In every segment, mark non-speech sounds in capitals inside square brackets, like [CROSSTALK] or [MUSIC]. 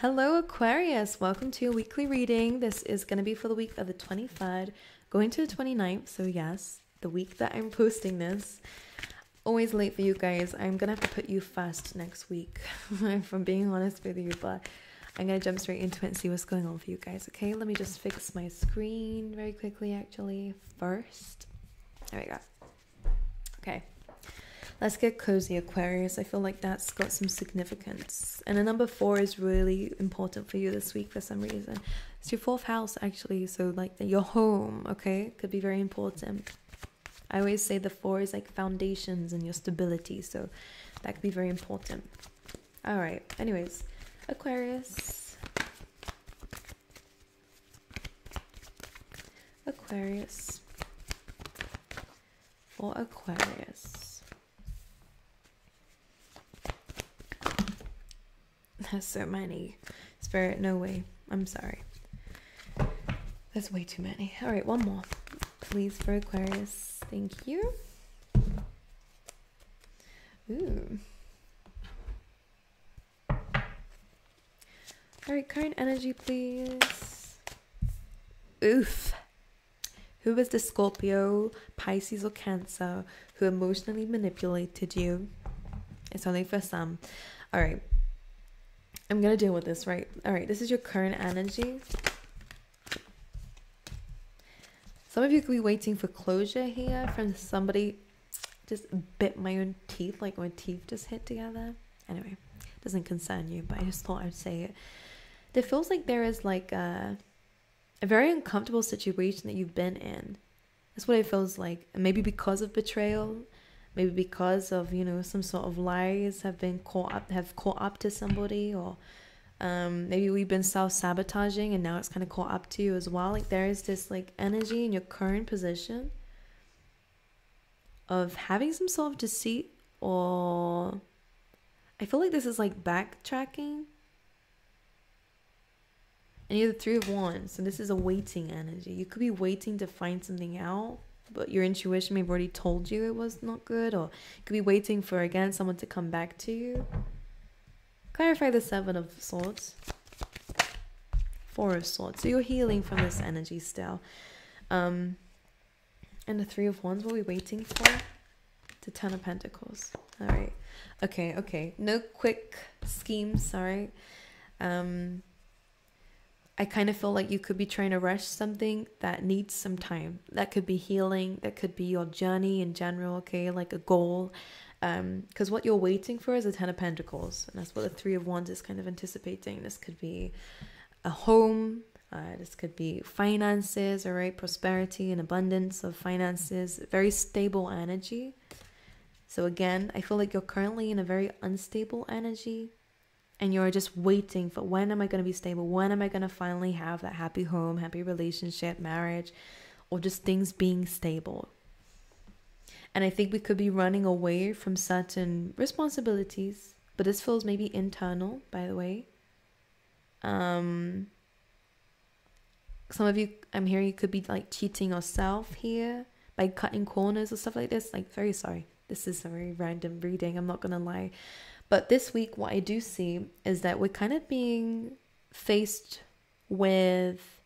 Hello, Aquarius. Welcome to your weekly reading. This is going to be for the week of the 23rd, going to the 29th. So, yes, the week that I'm posting this. Always late for you guys. I'm going to have to put you first next week, [LAUGHS] if I'm being honest with you. But I'm going to jump straight into it and see what's going on for you guys. Okay, let me just fix my screen very quickly, actually, first. There we go. Okay. Let's get cozy, Aquarius. I feel like that's got some significance. And a number four is really important for you this week for some reason. It's your fourth house, actually. So, like, your home, okay, could be very important. I always say the four is like foundations and your stability. So, that could be very important. All right. Anyways, Aquarius. Aquarius. For Aquarius. There's so many. Spirit, no way. I'm sorry. That's way too many. All right, one more. Please for Aquarius. Thank you. Ooh. All right, current energy, please. Oof. Who is the Scorpio, Pisces, or Cancer who emotionally manipulated you? It's only for some. All right. I'm gonna deal with this, right? All right, this is your current energy. Some of you could be waiting for closure here from somebody. Just bit my own teeth, like my teeth just hit together. Anyway, doesn't concern you, but I just thought I'd say it. It feels like there is like a, a very uncomfortable situation that you've been in. That's what it feels like. And maybe because of betrayal, maybe because of you know some sort of lies have been caught up have caught up to somebody or um, maybe we've been self-sabotaging and now it's kind of caught up to you as well. Like there is this like energy in your current position of having some sort of deceit or i feel like this is like backtracking. And you're the three of wands so this is a waiting energy. You could be waiting to find something out but your intuition may have already told you it was not good, or could be waiting for again someone to come back to you. Clarify the Seven of Swords. Four of Swords. So you're healing from this energy still. Um, and the Three of Wands, what are we waiting for? The Ten of Pentacles. All right. Okay, okay. No quick schemes, sorry. Um, I kind of feel like you could be trying to rush something that needs some time. That could be healing, that could be your journey in general, okay, like a goal. Because um, what you're waiting for is a Ten of Pentacles, and that's what the Three of Wands is kind of anticipating. This could be a home, uh, this could be finances, all right, prosperity and abundance of finances, very stable energy. So, again, I feel like you're currently in a very unstable energy and you're just waiting for when am I going to be stable? When am I going to finally have that happy home, happy relationship, marriage, or just things being stable? And I think we could be running away from certain responsibilities, but this feels maybe internal, by the way. Um, some of you, I'm hearing you could be like cheating yourself here by cutting corners or stuff like this. Like, very sorry. This is a very random reading. I'm not gonna lie. But this week, what I do see is that we're kind of being faced with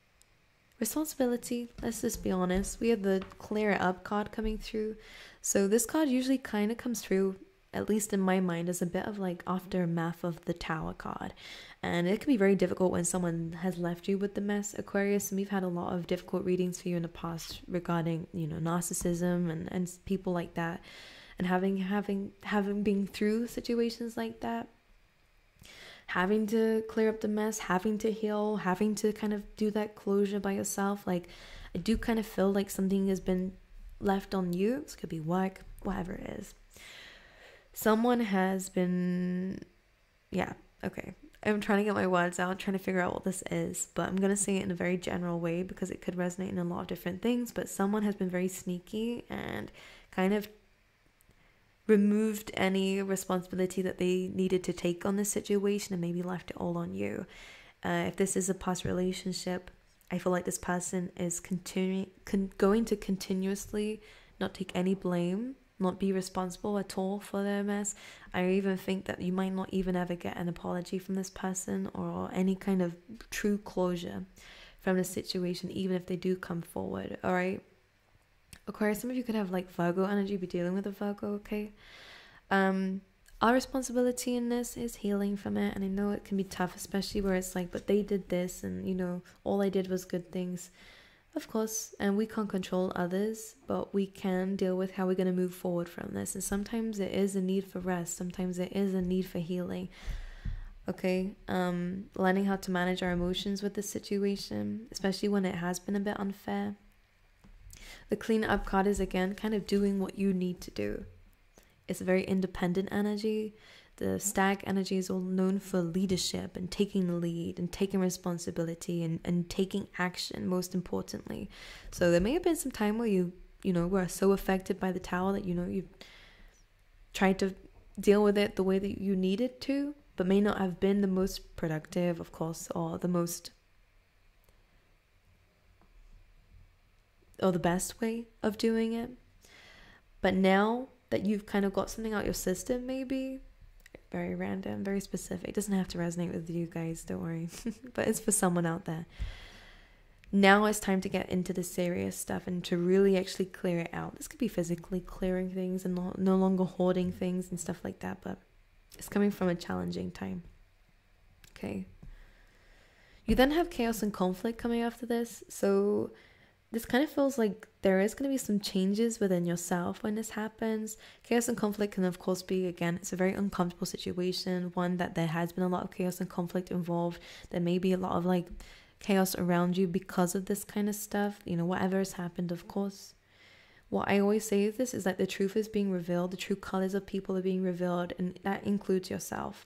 responsibility. Let's just be honest. We have the clear up card coming through. So this card usually kind of comes through, at least in my mind, as a bit of like aftermath of the tower card. And it can be very difficult when someone has left you with the mess, Aquarius. And we've had a lot of difficult readings for you in the past regarding, you know, narcissism and, and people like that and having having having been through situations like that having to clear up the mess having to heal having to kind of do that closure by yourself like i do kind of feel like something has been left on you. This could be work whatever it is. Someone has been yeah okay. I'm trying to get my words out trying to figure out what this is but i'm going to say it in a very general way because it could resonate in a lot of different things but someone has been very sneaky and kind of removed any responsibility that they needed to take on this situation and maybe left it all on you. Uh, if this is a past relationship, I feel like this person is continuing con- going to continuously not take any blame not be responsible at all for their mess. I even think that you might not even ever get an apology from this person or any kind of true closure from the situation, even if they do come forward. All right. Aquarius, some of you could have like Virgo energy, be dealing with a Virgo, okay? Um, our responsibility in this is healing from it, and I know it can be tough, especially where it's like, but they did this, and you know, all I did was good things. Of course, and we can't control others, but we can deal with how we're going to move forward from this. And sometimes it is a need for rest, sometimes it is a need for healing. Okay, um, learning how to manage our emotions with this situation, especially when it has been a bit unfair. The clean up card is again kind of doing what you need to do. It's a very independent energy. The stag energy is all known for leadership and taking the lead and taking responsibility and, and taking action, most importantly. So there may have been some time where you, you know, were so affected by the tower that, you know, you tried to deal with it the way that you needed to, but may not have been the most productive, of course, or the most or the best way of doing it. But now that you've kind of got something out your system, maybe very random, very specific. It doesn't have to resonate with you guys, don't worry. [LAUGHS] but it's for someone out there. Now it's time to get into the serious stuff and to really actually clear it out. This could be physically clearing things and no longer hoarding things and stuff like that, but it's coming from a challenging time. Okay. You then have chaos and conflict coming after this. So this kind of feels like there is going to be some changes within yourself when this happens. Chaos and conflict can, of course, be again, it's a very uncomfortable situation, one that there has been a lot of chaos and conflict involved. There may be a lot of like chaos around you because of this kind of stuff, you know, whatever has happened, of course. What I always say is this is that the truth is being revealed, the true colors of people are being revealed, and that includes yourself.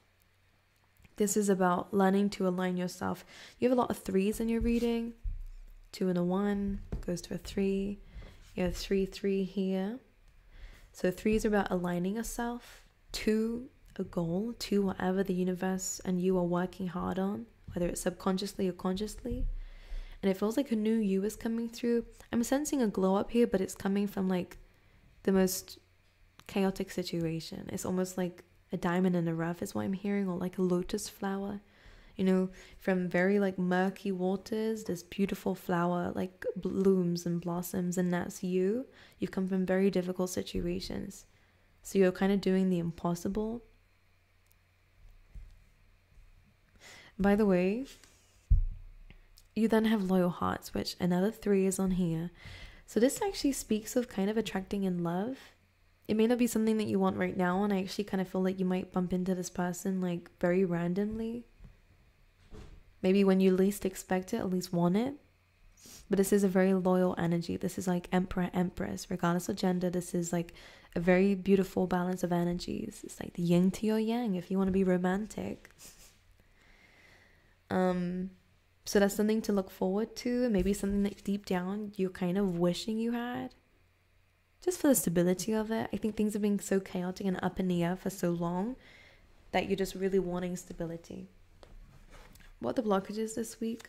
This is about learning to align yourself. You have a lot of threes in your reading two and a one goes to a three. You have three, three here. So three is about aligning yourself to a goal, to whatever the universe and you are working hard on, whether it's subconsciously or consciously. And it feels like a new you is coming through. I'm sensing a glow up here, but it's coming from like the most chaotic situation. It's almost like a diamond in the rough, is what I'm hearing, or like a lotus flower you know from very like murky waters this beautiful flower like blooms and blossoms and that's you. You've come from very difficult situations. So you're kind of doing the impossible. By the way you then have loyal hearts which another three is on here. So this actually speaks of kind of attracting in love. It may not be something that you want right now and i actually kind of feel like you might bump into this person like very randomly Maybe when you least expect it, at least want it. But this is a very loyal energy. This is like Emperor, Empress, regardless of gender. This is like a very beautiful balance of energies. It's like the yin to your yang if you want to be romantic. Um, so that's something to look forward to. Maybe something that deep down you're kind of wishing you had. Just for the stability of it. I think things have been so chaotic and up in the air for so long that you're just really wanting stability. What the blockages this week?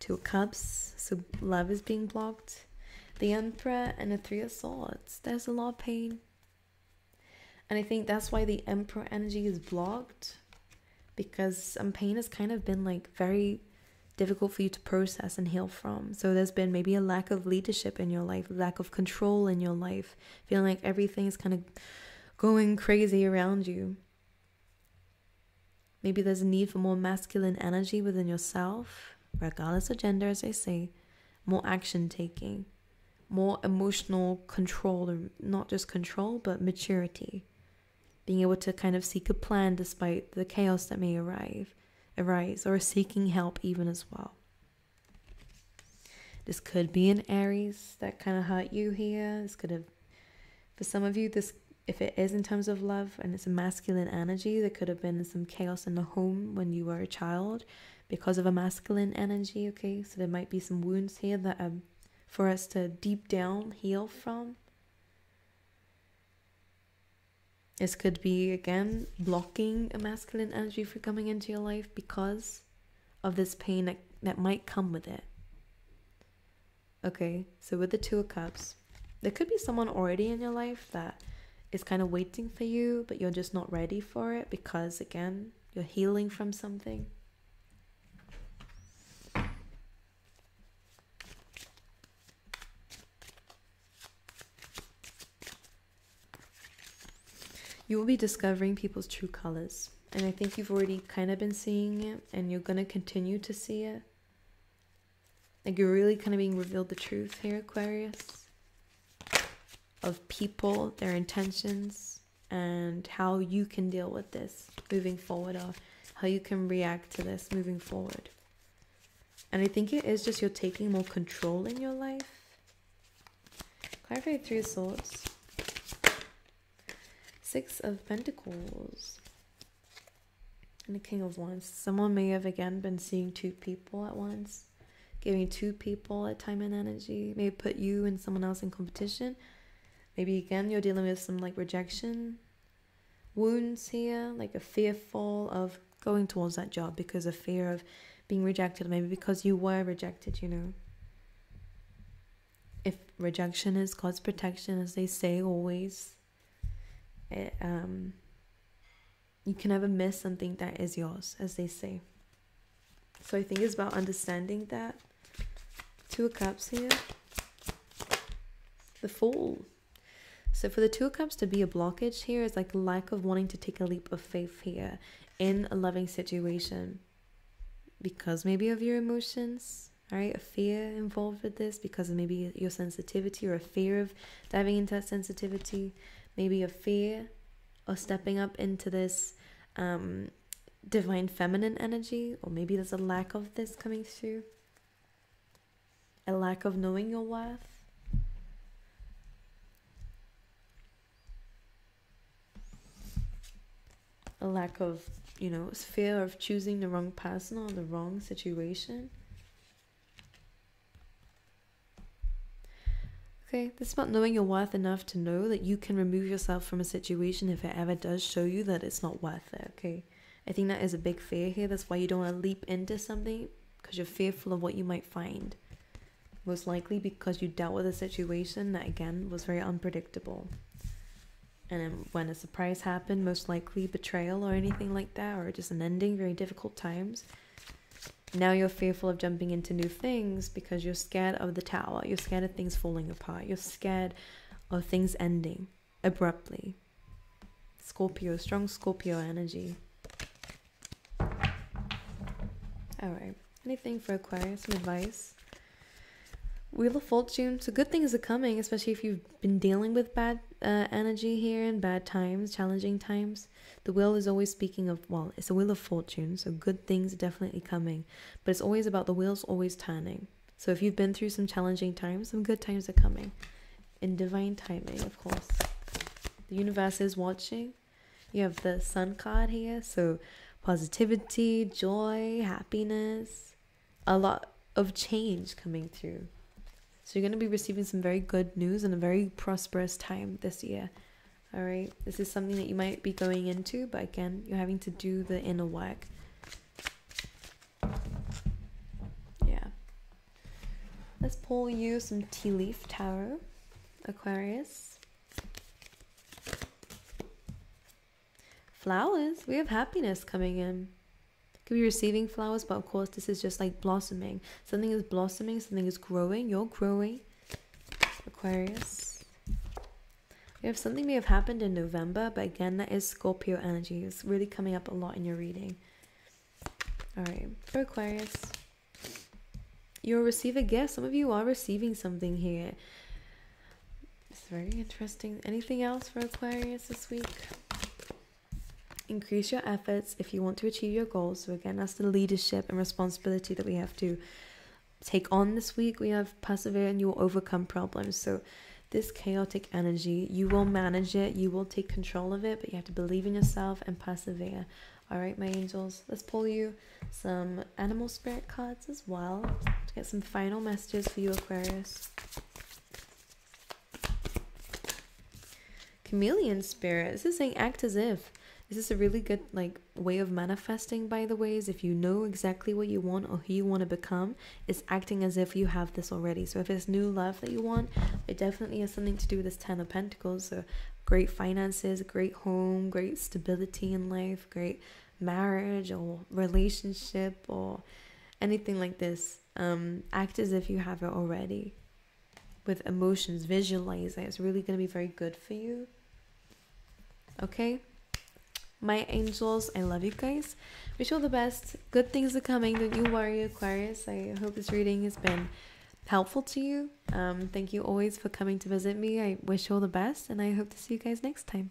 Two cups, so love is being blocked. The Emperor and the Three of Swords. There's a lot of pain. And I think that's why the Emperor energy is blocked. Because some pain has kind of been like very difficult for you to process and heal from. So there's been maybe a lack of leadership in your life, lack of control in your life, feeling like everything is kind of going crazy around you. Maybe there's a need for more masculine energy within yourself, regardless of gender, as I say, more action taking, more emotional control, or not just control, but maturity. Being able to kind of seek a plan despite the chaos that may arrive, arise, or seeking help even as well. This could be an Aries that kind of hurt you here. This could have, for some of you, this if it is in terms of love and it's a masculine energy, there could have been some chaos in the home when you were a child because of a masculine energy, okay? So there might be some wounds here that are for us to deep down heal from. This could be again blocking a masculine energy for coming into your life because of this pain that, that might come with it. Okay, so with the Two of Cups, there could be someone already in your life that is kind of waiting for you, but you're just not ready for it because, again, you're healing from something. You will be discovering people's true colors. And I think you've already kind of been seeing it, and you're going to continue to see it. Like you're really kind of being revealed the truth here, Aquarius, of people, their intentions, and how you can deal with this moving forward, or how you can react to this moving forward. And I think it is just you're taking more control in your life. Clarify Three of Swords. Six of Pentacles. And the King of Wands. Someone may have again been seeing two people at once. Giving two people a time and energy. Maybe put you and someone else in competition. Maybe again you're dealing with some like rejection wounds here, like a fearful of going towards that job because of fear of being rejected, maybe because you were rejected, you know. If rejection is God's protection, as they say always, it, um, you can never miss something that is yours, as they say. So I think it's about understanding that. Two of Cups here. The Fool. So for the Two of Cups to be a blockage here is like lack of wanting to take a leap of faith here in a loving situation because maybe of your emotions, right? A fear involved with this because of maybe your sensitivity or a fear of diving into that sensitivity, maybe a fear of stepping up into this um, divine feminine energy, or maybe there's a lack of this coming through, a lack of knowing your worth. A lack of you know, fear of choosing the wrong person or the wrong situation. Okay, this is about knowing your worth enough to know that you can remove yourself from a situation if it ever does show you that it's not worth it. Okay, I think that is a big fear here. That's why you don't want to leap into something because you're fearful of what you might find. Most likely because you dealt with a situation that, again, was very unpredictable. And when a surprise happened, most likely betrayal or anything like that, or just an ending, very difficult times. Now you're fearful of jumping into new things because you're scared of the tower. You're scared of things falling apart. You're scared of things ending abruptly. Scorpio, strong Scorpio energy. All right. Anything for Aquarius? Some advice? Wheel of Fortune. So good things are coming, especially if you've been dealing with bad uh, energy here and bad times, challenging times. The wheel is always speaking of, well, it's a wheel of fortune, so good things are definitely coming. But it's always about the wheels always turning. So if you've been through some challenging times, some good times are coming. In divine timing, of course. The universe is watching. You have the sun card here, so positivity, joy, happiness, a lot of change coming through. So you're going to be receiving some very good news and a very prosperous time this year. All right. This is something that you might be going into, but again, you're having to do the inner work. Yeah. Let's pull you some tea leaf tarot, Aquarius. Flowers. We have happiness coming in could be receiving flowers, but of course, this is just like blossoming. Something is blossoming, something is growing. You're growing, Aquarius. We have something may have happened in November, but again, that is Scorpio energy. It's really coming up a lot in your reading. All right, for Aquarius, you'll receive a gift. Some of you are receiving something here. It's very interesting. Anything else for Aquarius this week? Increase your efforts if you want to achieve your goals. So, again, that's the leadership and responsibility that we have to take on this week. We have persevere and you will overcome problems. So, this chaotic energy, you will manage it, you will take control of it, but you have to believe in yourself and persevere. All right, my angels, let's pull you some animal spirit cards as well to get some final messages for you, Aquarius. Chameleon spirit. This is saying act as if This is a really good like way of manifesting by the way is if you know exactly what you want or who you want to become, it's acting as if you have this already. So if it's new love that you want, it definitely has something to do with this Ten of Pentacles. So great finances, great home, great stability in life, great marriage or relationship or anything like this. Um, act as if you have it already with emotions, visualize it. It's really going to be very good for you. Okay? My angels, I love you guys. Wish you all the best. Good things are coming. Don't you worry, Aquarius. I hope this reading has been helpful to you. Um, thank you always for coming to visit me. I wish you all the best, and I hope to see you guys next time.